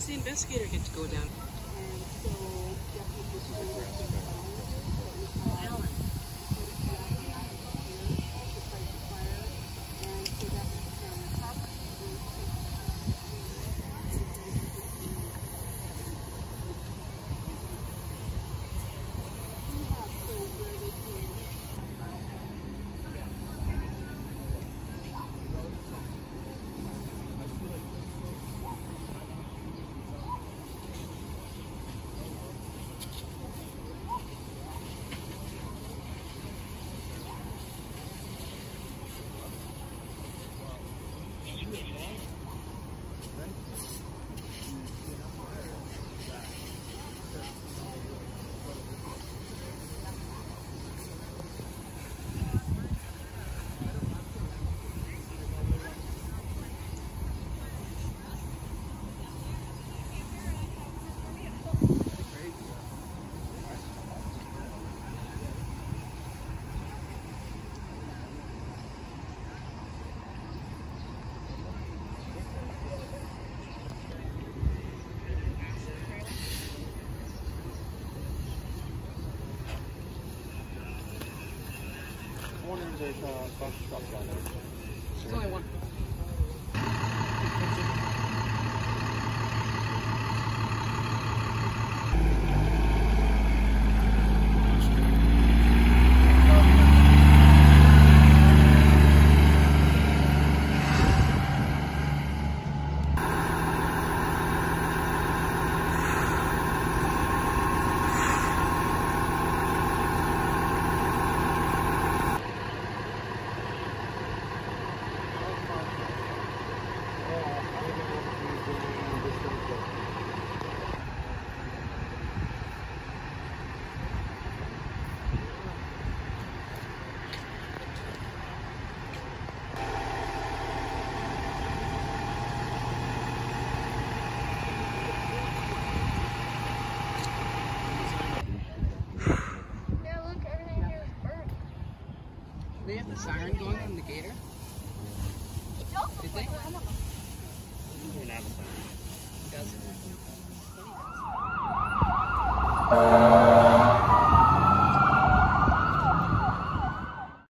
does the investigator get to go down? There's a bus stop down there. There's only one. They have the siren going from the gator. Did they? Does it?